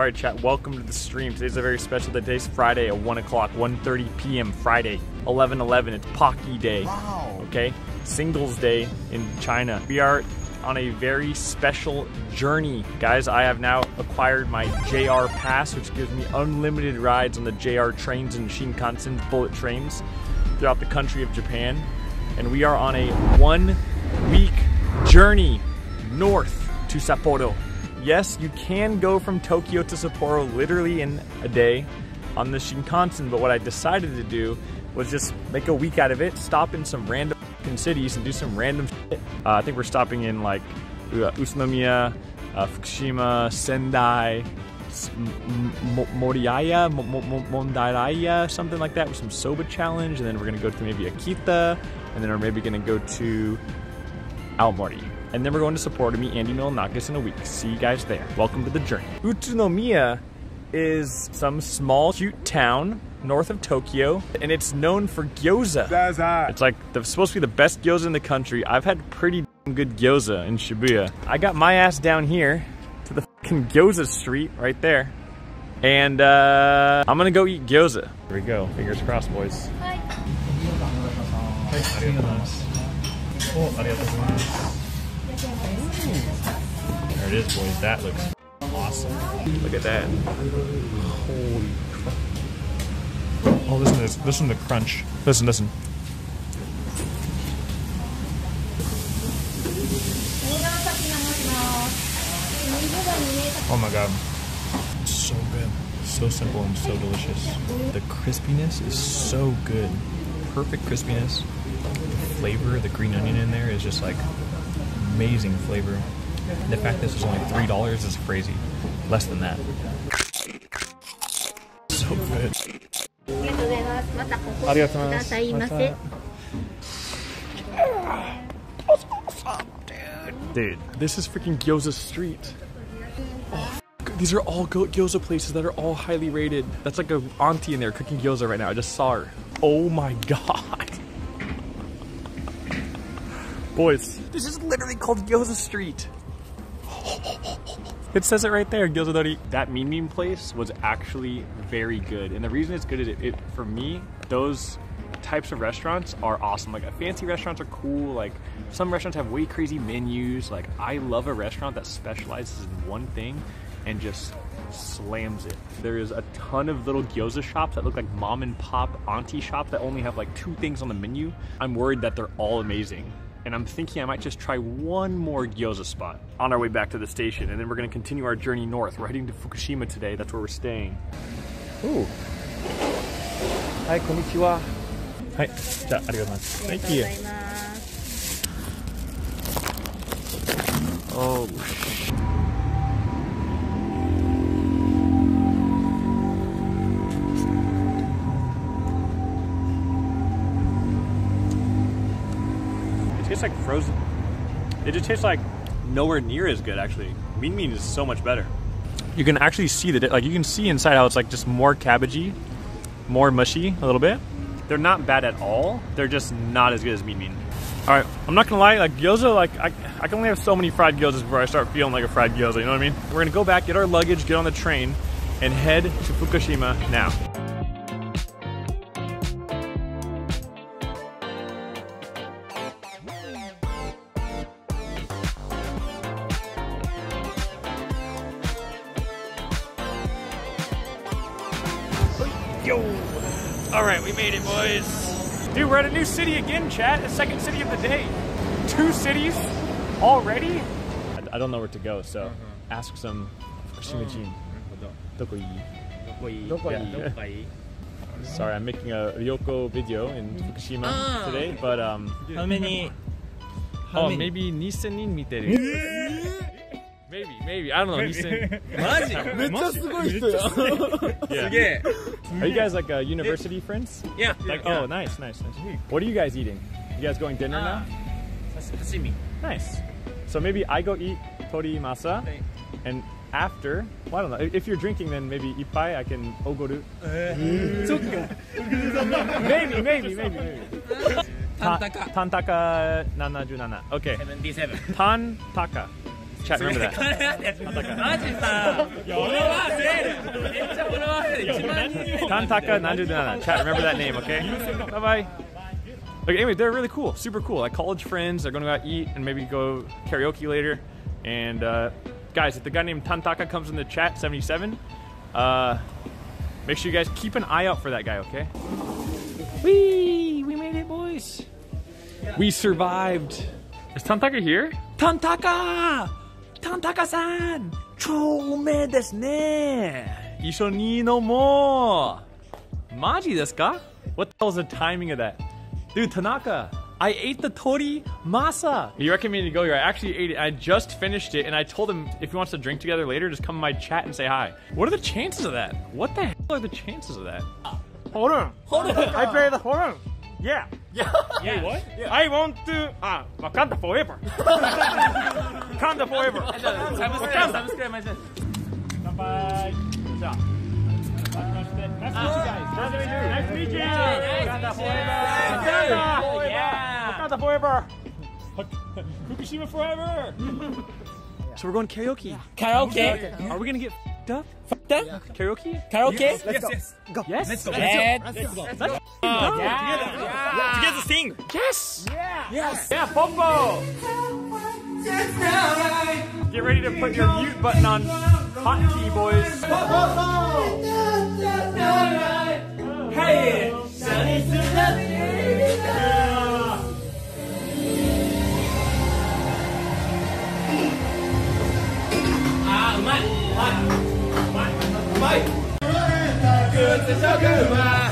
All right, chat. Welcome to the stream. Today's a very special day. Today's Friday at 1 o'clock, 1.30 p.m. Friday, 11.11. It's Pocky Day. Wow. Okay? Singles Day in China. We are on a very special journey. Guys, I have now acquired my JR Pass, which gives me unlimited rides on the JR trains and Shinkansen bullet trains throughout the country of Japan. And we are on a one week journey north to Sapporo. Yes, you can go from Tokyo to Sapporo literally in a day on the Shinkansen, but what I decided to do was just make a week out of it, stop in some random cities and do some random. Uh, I think we're stopping in like uh, uh, Fukushima, Sendai, Moriaya, Mo- Mo- Mo- Mondaraya, something like that with some soba challenge, and then we're gonna go to maybe Akita, and then we're maybe gonna go to Aomori. And then we're going to Sapporo to meet Andy Milonakis in a week. See you guys there. Welcome to the journey. Utsunomiya is some small, cute town north of Tokyo, and it's known for gyoza. That's hot. It's like the, supposed to be the best gyoza in the country. I've had pretty good gyoza in Shibuya. I got my ass down here to the fucking gyoza street right there. And uh, I'm gonna go eat gyoza. Here we go. Fingers crossed, boys. There it is, boys. That looks awesome. Look at that. Holy crap. Oh, listen to this. Listen to the crunch. Listen, listen. Oh my god. It's so good. So simple and so delicious. The crispiness is so good. Perfect crispiness. The flavor, the green onion in there is just like amazing flavor. The fact this was only three dollars is crazy. Less than that. So good. Yeah, that's dude. Dude, this is freaking Gyoza Street. Oh, these are all gyoza places that are all highly rated. That's like a auntie in there cooking gyoza right now. I just saw her. Oh my god. Boys, this is literally called Gyoza Street. It says it right there, Gyoza Dori. That Minmin place was actually very good. And the reason it's good is it, it for me, those types of restaurants are awesome. Like fancy restaurants are cool. Like some restaurants have way crazy menus. Like I love a restaurant that specializes in one thing and just slams it. There is a ton of little gyoza shops that look like mom and pop auntie shops that only have like two things on the menu. I'm worried that they're all amazing and I'm thinking I might just try one more gyoza spot on our way back to the station, and then we're gonna continue our journey north. We're heading to Fukushima today, that's where we're staying. Ooh. Hi, konnichiwa. Hi, ja, arigatou Thank you. Oh. Tastes like frozen. It just tastes like nowhere near as good, actually. Minmin is so much better. You can actually see the, like, you can see inside how it's like just more cabbagey, more mushy a little bit. They're not bad at all. They're just not as good as Minmin. All right, I'm not gonna lie. Like gyoza, like I, I can only have so many fried gyozas before I start feeling like a fried gyoza. You know what I mean? We're gonna go back, get our luggage, get on the train, and head to Fukushima now. Yo! All right, we made it, boys. Dude, we're at a new city again, chat. The second city of the day. Two cities already? I, I don't know where to go, so ask some Fukushima-jin. Doko ii? Doko ii? Sorry, I'm making a Ryoko video in Fukushima Ah. today, but um, How many? How oh, many? maybe Nissan nin miteru. maybe, maybe. I don't know. Nissan. マジめっちゃすごい人や。 Yeah. すげえ Are you guys like uh, university yeah. friends? Yeah. Like, yeah. oh, nice, nice, nice. What are you guys eating? You guys going dinner uh, now? Sashimi. Nice. So maybe I go eat tori masa, okay. and after, well, I don't know. If you're drinking, then maybe ipai. I can ogoru. maybe, maybe, maybe, maybe. Tantaka. Tantaka 77. Okay. 77. Tantaka Chat, remember that. マジさ俺は Tantaka Nanjudana. Chat, remember that name, okay? Bye bye. Okay, anyway, they're really cool, super cool. Like college friends, they're gonna go out eat and maybe go karaoke later. And uh, guys, if the guy named Tantaka comes in the chat, 77, uh, make sure you guys keep an eye out for that guy, okay? Whee! We made it, boys. We survived. Is Tantaka here? Tantaka! Tantaka-san! 超うめえですね一緒に飲もうマジですか What the hell is the timing of that? Dude, Tanaka, I ate the tori masa. He recommended me to go here. I actually ate it. I just finished it, and I told him if he wants to drink together later, just come in my chat and say hi. What are the chances of that? What the hell are the chances of that? Hold on. Hold on. I played hold on. Yeah. Yeah. Wait, what? I want to. Ah, Wakanda forever. Wakanda forever. Wakanda. Bye. Nice to meet you guys. Nice to meet you. Nice to meet you. Wakanda forever. Yeah. Wakanda forever. Fukushima forever. So we're going karaoke. Karaoke. Are we gonna get f***ed up? Done? Karaoke? Karaoke? Yes, yes. Yes. Let's go. Let's go. Let's go. Let's go. Oh, yeah. Together sing. Yes. Yes. Yeah, Popo. Get ready to put your mute button on hot key, boys. Hey. This is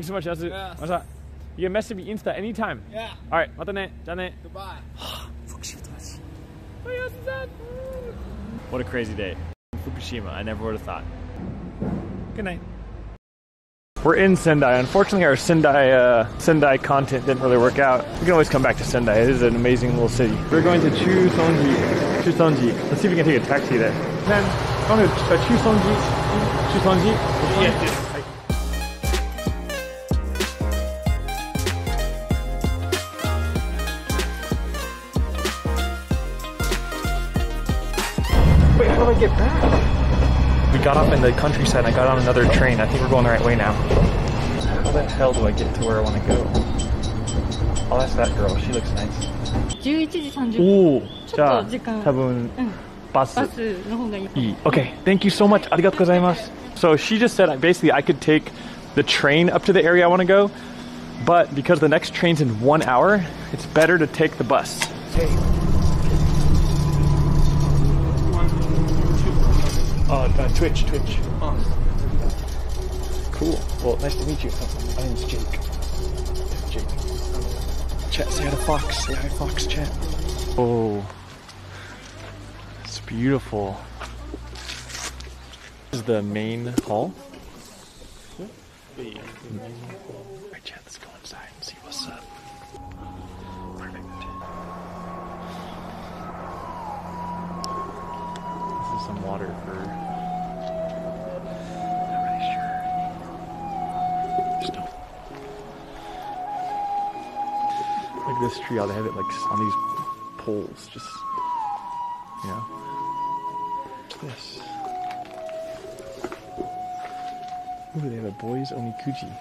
Thank you so much, Yes. You can message me Insta anytime. Yeah. All right. What. What a crazy day. Fukushima. I never would have thought. Good night. We're in Sendai. Unfortunately, our Sendai uh, Sendai content didn't really work out. We can always come back to Sendai. It is an amazing little city. We're going to Chusonji. Chusonji. Let's see if we can take a taxi there. Then, going to uh, Chusonji. Chusonji. Chusonji. Yeah. get back? We got off in the countryside. I got on another train. I think we're going the right way now. How the hell do I get to where I want to go? I'll ask that girl. She looks nice. 11時30分 Oh, ちょっと時間多分バスバスの方がいい いい Okay, thank you so much. ありがとうございます. So she just said basically I could take the train up to the area I want to go, but because the next train's in one hour, it's better to take the bus. Oh, uh, Twitch, Twitch. Cool. Well, nice to meet you. My name's Jake. Jake. Chat, say hi to Fox. Say hi, Fox, chat. Oh. It's beautiful. This is the main hall. Alright, chat, let's go inside and see what's up. Perfect. This is some water for. This tree, how they have it like on these poles, just you know. This. Ooh, they have a boys only kuji.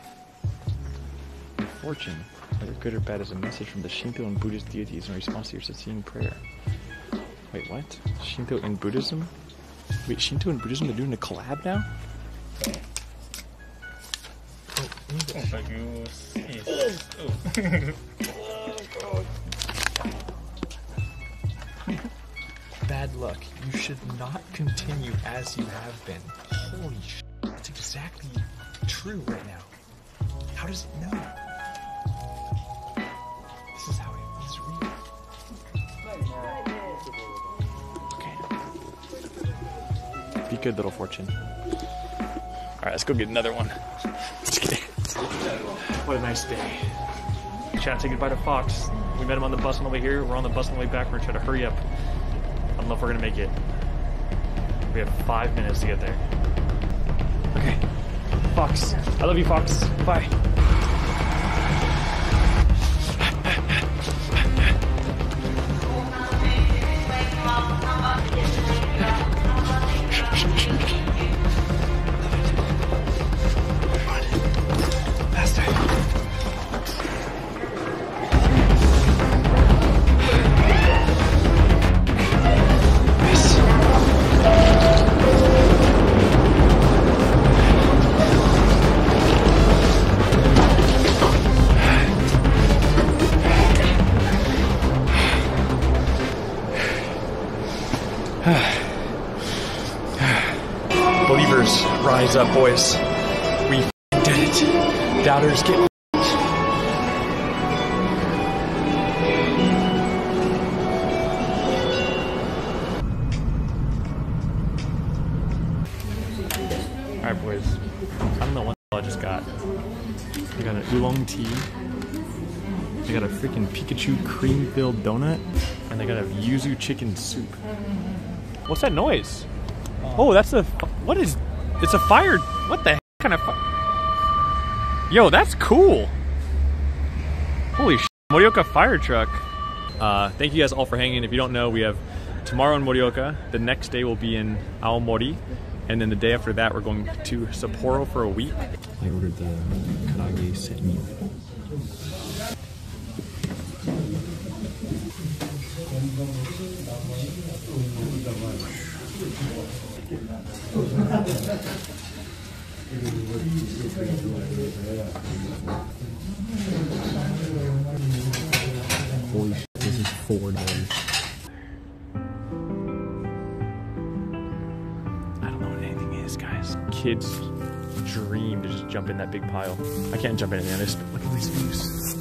Fortune, whether good or bad, is a message from the Shinto and Buddhist deities in response to your succeeding prayer. Wait, what? Shinto and Buddhism? Wait, Shinto and Buddhism are doing a collab now? Bad luck. You should not continue as you have been. Holy sh! That's exactly true right now. How does it know? This is how it is real. Okay. Be good little fortune. All right, let's go get another one. What a nice day. Chat, say goodbye to Fox. We met him on the bus on the way here. We're on the bus on the way back. We're gonna try to hurry up. I don't know if we're gonna make it. We have five minutes to get there. Okay. Fox. I love you, Fox. Bye. Believers, up, boys. We did it. Doubters get Alright, boys. I don't know what I just got. I got an oolong tea. I got a freaking Pikachu cream filled donut. And I got a yuzu chicken soup. What's that noise? Oh, that's a. What is. It's a fire. What the heck kind of. Yo, that's cool. Holy sh! Morioka fire truck. Uh, thank you guys all for hanging. If you don't know, we have tomorrow in Morioka. The next day we'll be in Aomori. And then the day after that, we're going to Sapporo for a week. I ordered the karaage set meal. Holy shit, this is four dollars. I don't know what anything is, guys. Kids dream to just jump in that big pile. I can't jump in it, man. Just look at these views.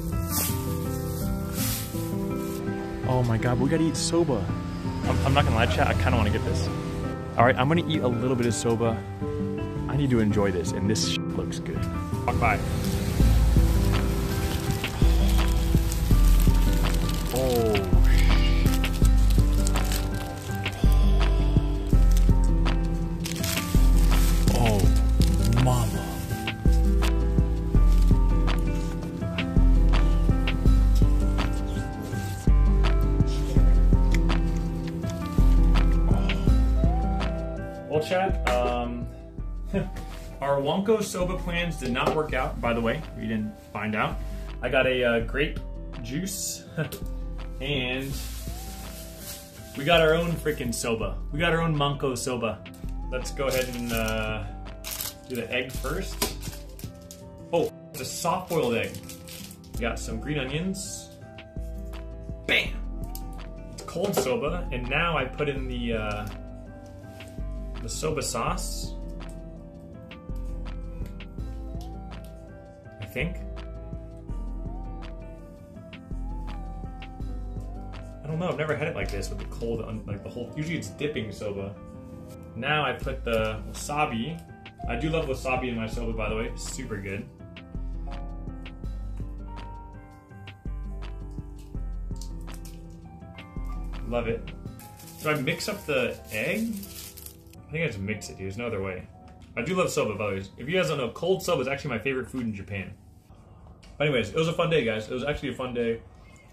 Oh my god, we gotta eat soba. I'm, I'm not gonna lie, chat. I kind of want to get this. All right, I'm gonna eat a little bit of soba. I need to enjoy this, and this looks good. Walk by. Oh. Wanko soba plans did not work out, by the way. We didn't find out. I got a uh, grape juice and we got our own freaking soba. We got our own Manko soba. Let's go ahead and uh, do the egg first. Oh, it's a soft boiled egg. We got some green onions. Bam! It's cold soba, and now I put in the uh, the soba sauce. Think. I don't know. I've never had it like this with the cold, like the whole. Usually it's dipping soba. Now I put the wasabi. I do love wasabi in my soba, by the way. Super good. Love it. So I mix up the egg. I think I just mix it, dude. There's no other way. I do love soba, by the way. If you guys don't know, cold soba is actually my favorite food in Japan. Anyways, it was a fun day, guys. It was actually a fun day.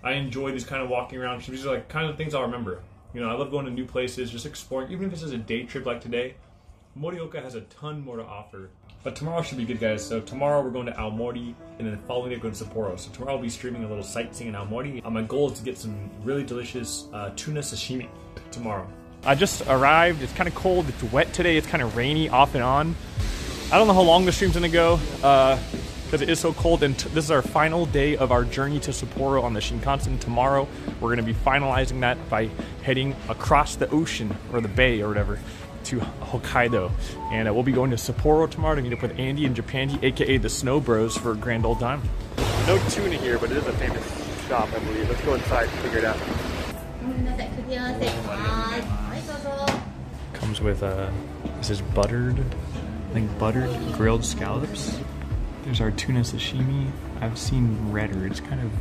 I enjoy these kind of walking around. These are like kind of things I'll remember. You know, I love going to new places, just exploring. Even if this is a day trip like today, Morioka has a ton more to offer. But tomorrow should be good, guys. So tomorrow we're going to Aomori, and then the following day we're going to Sapporo. So tomorrow I'll be streaming a little sightseeing in Aomori. Uh, my goal is to get some really delicious uh, tuna sashimi tomorrow. I just arrived. It's kind of cold. It's wet today. It's kind of rainy off and on. I don't know how long the stream's gonna go because it is so cold. And t- this is our final day of our journey to Sapporo on the Shinkansen. Tomorrow, we're gonna be finalizing that by heading across the ocean or the bay or whatever to Hokkaido. And uh, we'll be going to Sapporo tomorrow to meet up with Andy and Japandi, aka the Snow Bros, for a grand old time. No tuna here, but it is a famous shop, I believe. Let's go inside and figure it out. Comes with uh, This is buttered, I think buttered grilled scallops. There's our tuna sashimi. I've seen redder. It's kind of.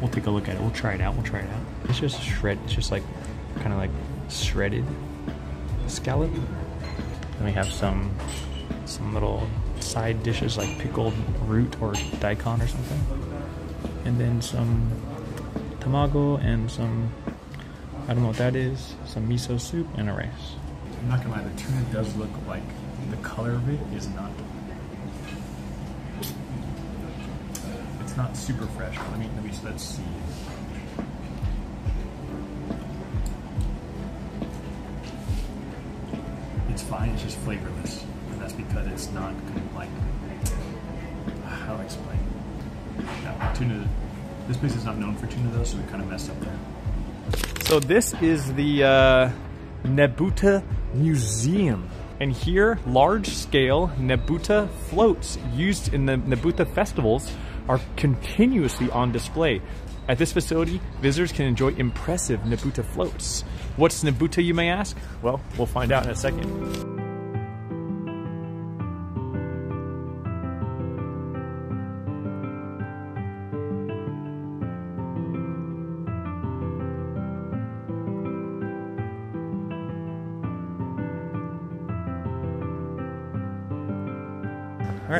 We'll take a look at it. We'll try it out. We'll try it out. It's just shred. It's just like, kind of like shredded scallop. Then we have some, some little side dishes like pickled root or daikon or something, and then some tamago and some. I don't know what that is. Some miso soup and a rice. I'm not gonna lie. The tuna does look like the color of it is not it's not super fresh. But let me let me let's see. It's fine. It's just flavorless, and that's because it's not like how do I explain? Tuna. This place is not known for tuna though, so we kind of messed up there. So this is the uh, Nebuta Museum. And here, large-scale Nebuta floats used in the Nebuta festivals are continuously on display. At this facility, visitors can enjoy impressive Nebuta floats. What's Nebuta, you may ask? Well, we'll find out in a second.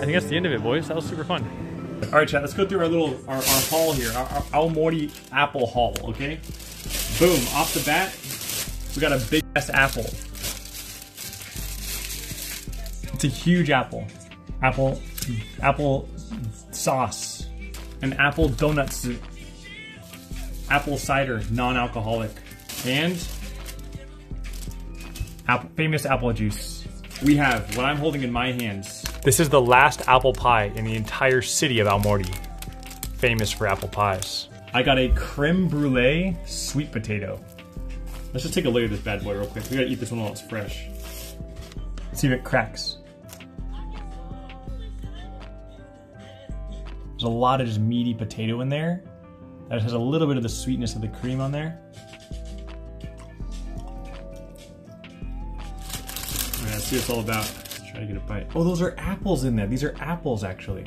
Think that's the end of it, boys. That was super fun. All right, chat. Let's go through our little our, our haul here, our, our apple haul. Okay. Boom. Off the bat, we got a big ass apple. It's a huge apple. Apple, apple sauce, an apple donut soup, apple cider, non-alcoholic, and apple, famous apple juice. We have what I'm holding in my hands. This is the last apple pie in the entire city of Aomori, famous for apple pies. I got a creme brulee sweet potato. Let's just take a look at this bad boy real quick. We gotta eat this one while it's fresh. See if it cracks. There's a lot of just meaty potato in there. That has a little bit of the sweetness of the cream on there. Alright, let's see what it's all about. Let's try to get a bite. Oh, those are apples in there. These are apples, actually.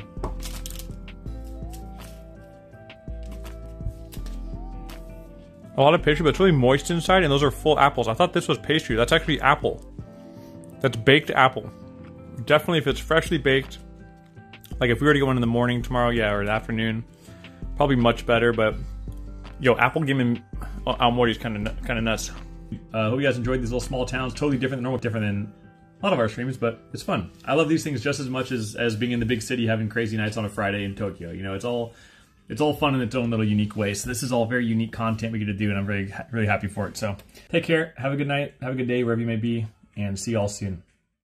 A lot of pastry, but it's really moist inside, and those are full apples. I thought this was pastry. That's actually apple. That's baked apple. Definitely, if it's freshly baked, like if we were to go in in the morning tomorrow, yeah, or the afternoon, probably much better. But yo, apple gaming Aomori is kind of kind of nuts. Uh, hope you guys enjoyed these little small towns. Totally different than normal, different than a lot of our streams, but it's fun. I love these things just as much as as being in the big city having crazy nights on a Friday in Tokyo. You know, it's all it's all fun in its own little unique way. So this is all very unique content we get to do, and I'm very really happy for it. So take care, have a good night, have a good day wherever you may be, and see y'all soon.